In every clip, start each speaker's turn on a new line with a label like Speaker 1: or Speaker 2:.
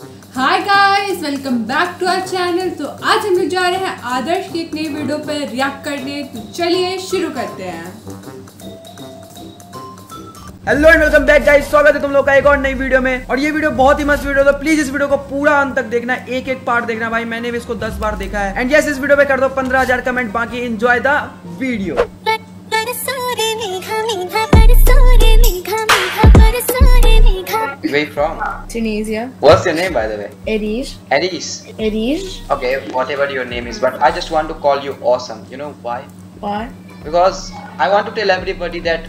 Speaker 1: Hi guys welcome back to our channel तो आज हम लोग जा रहे हैं आदर्श की एक नई वीडियो पर रिएक्ट करने। तो चलिए शुरू करते हैं।
Speaker 2: Hello and welcome back guys स्वागत है तुम लोग का एक और नई वीडियो में। और ये वीडियो बहुत ही मस्त वीडियो तो प्लीज़ इस वीडियो को पूरा अंत तक देखना एक एक पार्ट देखना। भाई, मैंने भी इसको 10 बार देखा है। एंड यस इस वीडियो पे कर दो 15000 कमेंट बाकी
Speaker 3: enjoy the video
Speaker 4: Where you from?
Speaker 5: Tunisia.
Speaker 4: What's your name, by the way?
Speaker 5: Eris.
Speaker 4: Aris.
Speaker 5: Eris.
Speaker 4: Okay, whatever your name is, but I just want to call you awesome. You know why?
Speaker 5: Why?
Speaker 4: Because I want to tell everybody that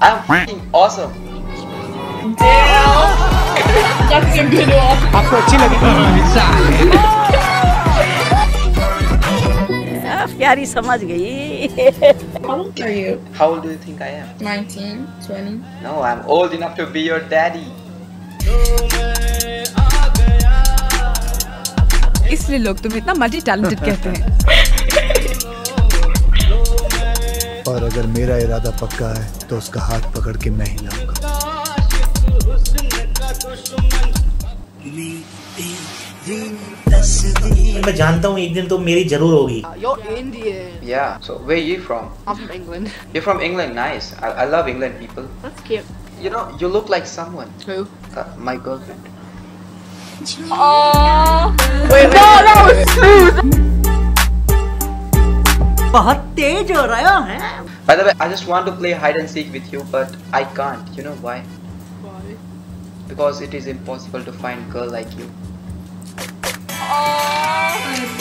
Speaker 4: I'm fucking awesome.
Speaker 5: That's a good one.
Speaker 6: प्यारी समझ गई
Speaker 5: How old are you?
Speaker 4: How old do you think I am?
Speaker 5: 19, 20.
Speaker 4: No, I'm old enough to be your daddy.
Speaker 7: इसलिए लोग तुम्हें इतना multi talented कहते हैं
Speaker 8: और अगर मेरा इरादा पक्का है तो उसका हाथ पकड़ के मैं ही लाऊँगा
Speaker 9: मैं जानता हूँ एक दिन तो मेरी ज़रूर होगी
Speaker 4: Yeah. So where are you from?
Speaker 7: I'm from England.
Speaker 4: You're from England. Nice. I, I love England people.
Speaker 7: That's cute.
Speaker 4: You know, you look like someone.
Speaker 7: Who?
Speaker 4: Uh, my girlfriend.
Speaker 7: Wait, no, that was smooth.
Speaker 6: बहुत तेज हो रहा है
Speaker 4: By the way, I just want to play hide and seek with you, but I can't. You know why?
Speaker 7: Why?
Speaker 4: Because it is impossible to find girl like you.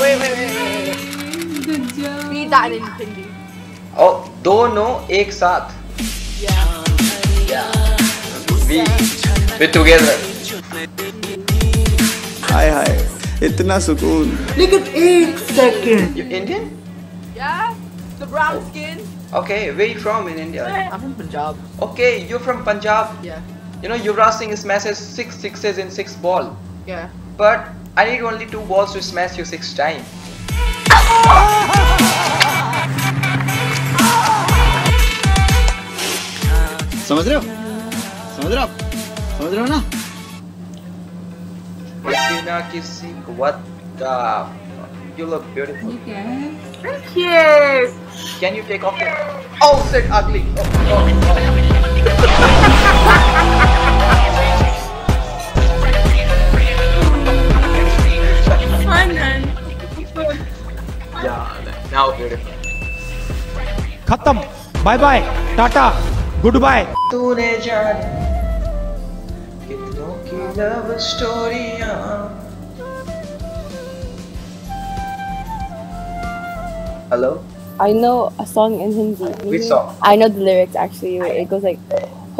Speaker 7: Wait, wait, wait, wait.
Speaker 1: Good job.
Speaker 7: Read that in Hindi.
Speaker 4: Oh, दोनों एक साथ. We we together.
Speaker 8: हाय हाय इतना सुकून
Speaker 6: लेकिन एक second
Speaker 4: You Indian?
Speaker 7: Yeah? The brown skin?
Speaker 4: Okay, where you from in India?
Speaker 7: I'm from Punjab.
Speaker 4: Okay, you're from Punjab.
Speaker 7: Yeah.
Speaker 4: You know Yuvraj Singh smashes six sixes in six ball,
Speaker 7: Yeah.
Speaker 4: but I need only two balls to smash you six times.
Speaker 8: समझ रहे हो समझ रहे हो आप समझ रहे हो ना
Speaker 4: किसी ना किसी को what the You look beautiful.
Speaker 1: ये क्या है
Speaker 7: Thank you.
Speaker 4: Can you take off your Oh shit ugly. Oh, oh, oh.
Speaker 7: Fine then.
Speaker 4: Yeah, now beautiful.
Speaker 10: खत्म bye bye tata good bye
Speaker 4: तूने जाने love story uh. hello?
Speaker 5: I know a song in hindi.
Speaker 4: Which song?
Speaker 5: I know the lyrics actually. It goes like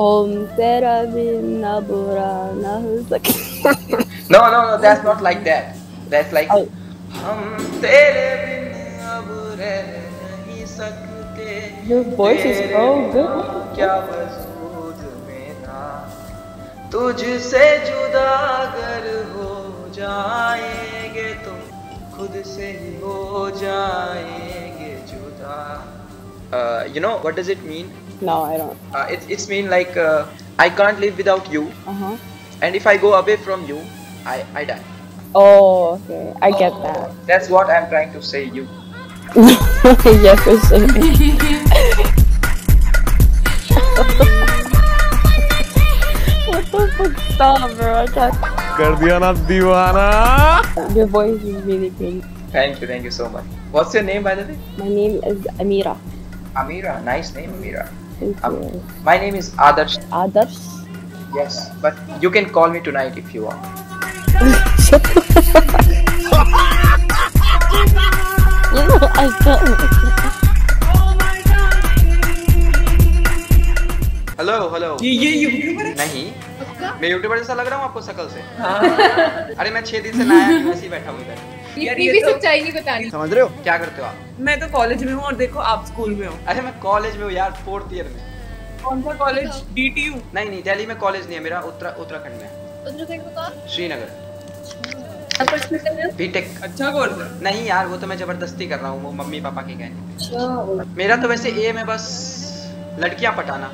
Speaker 5: home tera bin nabura like
Speaker 4: no no no that's not like that. That's like
Speaker 5: oh. your voice is so good.
Speaker 4: तुझसे जुदा अगर हो जाएँगे तुम खुद से ही हो जाएँगे जुदा uh, you know what does it mean
Speaker 5: No, I don't.
Speaker 4: uh, it's it's mean like uh, I can't live without you
Speaker 5: Uh huh.
Speaker 4: and if I go away from you I I die
Speaker 5: Oh, okay. I get that.
Speaker 4: that's what I'm trying to say you
Speaker 5: yeah, for sure. Stop, bro. I can't.
Speaker 10: कर दिया ना दीवाना
Speaker 5: Your voice is really good.
Speaker 4: thank you thank you so much what's your name by the way
Speaker 5: My name is Amira.
Speaker 4: Amira nice name Amira
Speaker 5: Thank
Speaker 4: Um,
Speaker 5: you.
Speaker 4: my name is Adarsh
Speaker 5: Adarsh.
Speaker 4: yes but you can call me tonight if you want
Speaker 5: You know, I can't.
Speaker 4: Hello hello
Speaker 2: ये ये YouTuber
Speaker 4: नहीं मैं YouTuber जैसा लग रहा हूँ आपको शकल से। अरे मैं छह दिन से नया हूँ वैसे ही बैठा हूँ इधर।
Speaker 1: इतनी भी सच्चाई नहीं बतानी।
Speaker 8: समझ रहे हो?
Speaker 4: क्या करते हो आप?
Speaker 2: मैं तो कॉलेज में हूँ और देखो आप स्कूल में हो।
Speaker 4: अरे मैं कॉलेज में हूँ यार फोर्थ ईयर में।
Speaker 2: कौन सा कॉलेज डीटीयू
Speaker 4: नहीं नहीं दिल्ली में कॉलेज नहीं है मेरा उत्तरा उत्तराखंड में है। श्रीनगर। बीटेक
Speaker 2: अच्छा कोर्स
Speaker 4: नहीं यार वो तो मैं ज़बरदस्ती कर रहा हूँ वो मम्मी पापा के कहने मेरा तो वैसे एम है बस लड़कियाँ पटाना।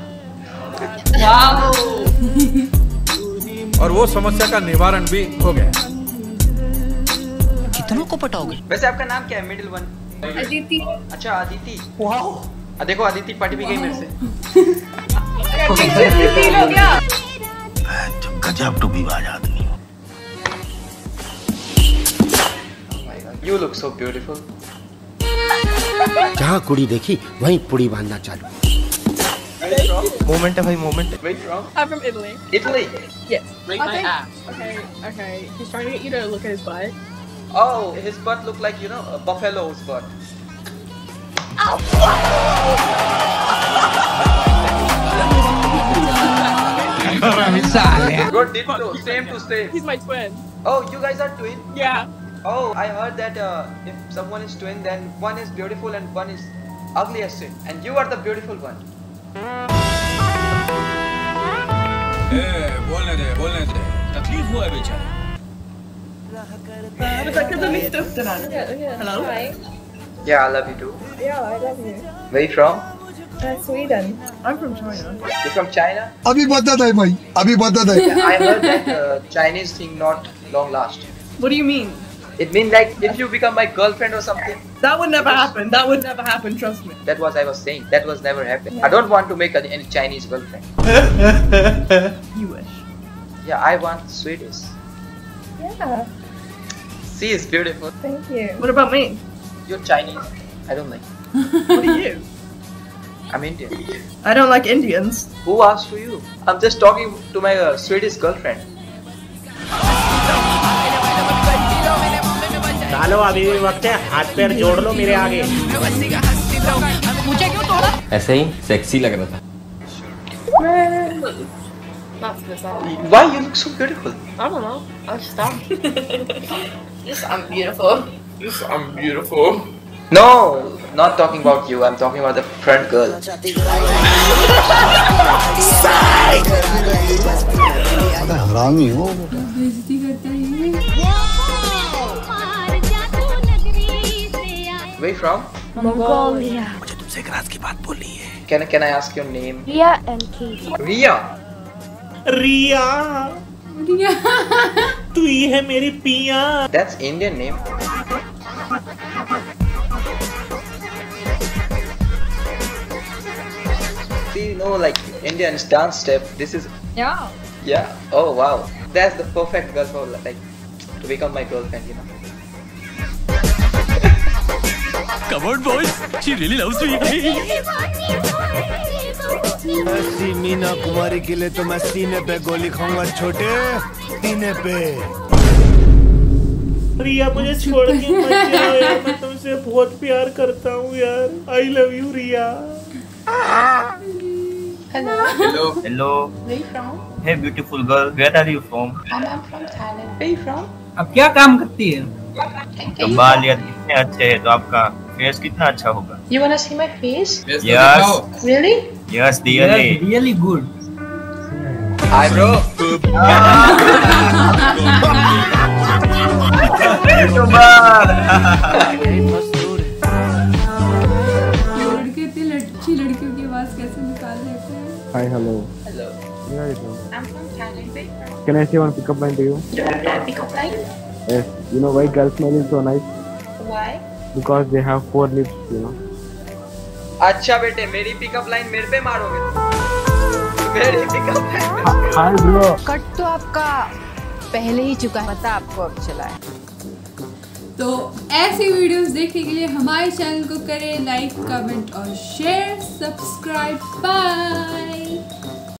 Speaker 10: और वो समस्या का निवारण भी हो गया
Speaker 11: कितनों को पटाओगे?
Speaker 4: वैसे आपका नाम क्या है? मिडिल वन
Speaker 1: अदिति
Speaker 4: अच्छा अदिति वाह देखो अदिति पट भी गई मेरे से।
Speaker 1: फील हो गया
Speaker 9: गजब टूबीबाज आदमी
Speaker 4: यू लुक सो ब्यूटीफुल
Speaker 12: जहाँ कुड़ी देखी वहीं पुड़ी बांधना चालू।
Speaker 13: मोमेंट है भाई moment
Speaker 4: Wait, wrong.
Speaker 14: I'm from Italy.
Speaker 4: Italy.
Speaker 14: Yes.
Speaker 1: Rate my
Speaker 14: Okay. Okay, okay. He's trying to get you to look at his butt.
Speaker 4: Oh, his butt look like you know a buffalo's butt. Good, ditto, same to same.
Speaker 14: He's my twin.
Speaker 4: Oh, you guys are twin?
Speaker 14: Yeah.
Speaker 4: Oh, I heard that uh, if someone is twin, then one is beautiful and one is ugly as sin, and you are the beautiful one.
Speaker 15: I
Speaker 14: Hello? Hi.
Speaker 4: Yeah, I love you too.
Speaker 14: Yeah, I love you.
Speaker 4: Where you from?
Speaker 14: Uh, Sweden. I'm from China.
Speaker 4: You're from China?
Speaker 16: Abhi bhai.
Speaker 4: Abhi. I heard that uh, Chinese thing not long last.
Speaker 14: What do you mean?
Speaker 4: It means like if you become my girlfriend or something.
Speaker 14: That would never happen. That would never happen, trust me.
Speaker 4: That was I was saying. That was never happened. I don't want to make any any Chinese girlfriend.
Speaker 14: You wish.
Speaker 4: Yeah, I want Swedish.
Speaker 14: Yeah.
Speaker 4: She is beautiful.
Speaker 14: Thank you. What about me?
Speaker 4: You're Chinese. I don't like.
Speaker 14: What are you?
Speaker 4: I'm Indian.
Speaker 14: I don't like Indians.
Speaker 4: Who asked to you? I'm just talking to my uh, Swedish girlfriend.
Speaker 9: डालो अभी भी वक्त है हाथ पैर जोड़ लो मेरे आगे मुझे क्यों तोड़ा
Speaker 17: ऐसे ही सेक्सी लग रहा था
Speaker 4: Why you look so beautiful?
Speaker 14: I don't know. I just thought. Just I'm beautiful.
Speaker 4: Yes, I'm beautiful. No, not talking about you. I'm talking about the front girl.
Speaker 16: हरामी हो
Speaker 1: बेइज्जती करता है
Speaker 4: from?
Speaker 18: Mongolia.
Speaker 9: मुझे तुमसे एक राज की बात बोलनी है
Speaker 4: Can can I ask your name?
Speaker 18: Ria and Katie.
Speaker 4: Ria.
Speaker 9: रिया
Speaker 1: रिया
Speaker 9: तू ही है मेरी पिया
Speaker 4: That's Indian name. See, you know, like Indian dance step. This is
Speaker 14: Yeah.
Speaker 4: yeah. Oh wow, that's the perfect girl for like to become my girlfriend. You know.
Speaker 15: Covered boys she really loves
Speaker 16: ऐसी मीना कुमारी के लिए तो मैं सीने पे गोली खाऊँगा छोटे सीने पे
Speaker 9: रिया मुझे छोड़ के मत जाओ यार मैं तुमसे बहुत प्यार करता हूँ यार I love you Riya
Speaker 14: Hello.
Speaker 13: Hello.
Speaker 19: Hello.
Speaker 14: Where you from?
Speaker 19: Hey, beautiful girl. Where are you from?
Speaker 14: I'm, I'm from Thailand. Where you from?
Speaker 11: अब क्या काम करती है
Speaker 19: तो बाल यार कितने अच्छे हैं तो आपका फेस कितना अच्छा होगा
Speaker 14: you want to see my face
Speaker 19: yes
Speaker 14: really
Speaker 19: yes really
Speaker 11: really good
Speaker 4: hi bro
Speaker 1: तो
Speaker 10: बार hello.
Speaker 4: थे
Speaker 10: Where are you from?
Speaker 14: I'm from Thailand.
Speaker 10: Can I see one pickup line to you?
Speaker 14: Do I have pickup line?
Speaker 10: Yes. You know why girls smile is so nice?
Speaker 14: Why?
Speaker 10: Because they have four lips, you know.
Speaker 4: अच्छा बेटे मेरी pickup line मेरे पे मारोगे? मेरी pickup line
Speaker 10: Hi, bro.
Speaker 7: Cut तो आपका पहले ही चुका है पता आपको अब चला है।
Speaker 1: तो ऐसी वीडियोस देखने के लिए हमारे चैनल को करें लाइक कमेंट और शेयर सब्सक्राइब बाय